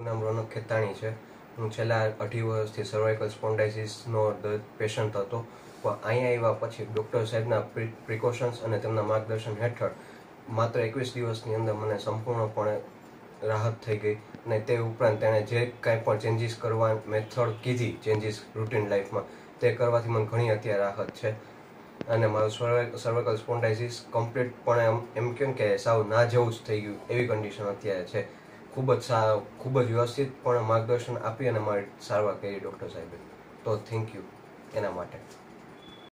મારું નામ રોનક ખેતાણી છે. હું છેલ્લા અઢી વર્ષથી સર્વાઇકલ સ્પોન્ડાઇસિસનો પેશન્ટ હતો. પણ અહીંયા આવ્યા પછી ડૉક્ટર સાહેબના પ્રિકોશન્સ અને તેમના માર્ગદર્શન હેઠળ માત્ર એકવીસ દિવસની અંદર મને સંપૂર્ણપણે રાહત થઈ ગઈ અને તે ઉપરાંત તેણે જે કાંઈ પણ ચેન્જીસ કરવા મેથડ કીધી ચેન્જીસ રૂટીન લાઈફમાં તે કરવાથી મને ઘણી અત્યારે રાહત છે. અને મારું સર્વાઇકલ સ્પોન્ડાઇસિસ કમ્પ્લીટપણે એમ કેમ કે સાવ ના જેવું જ થઈ ગયું એવી કન્ડિશન અત્યારે છે. ખૂબ જ ખૂબ જ વ્યવસ્થિત પણ માર્ગદર્શન આપી અને મારી સારવાર કરી ડૉક્ટર સાહેબે. તો થેન્ક યુ એના માટે.